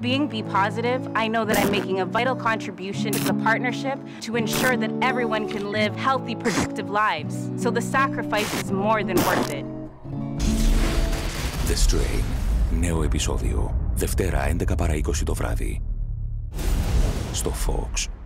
Being B positive, I know that I'm making a vital contribution to the partnership to ensure that everyone can live healthy, productive lives. So the sacrifice is more than worth it. The Strain. Νέο επεισόδιο. Δευτέρα 11 παρα 20 το βράδυ. Στο Fox.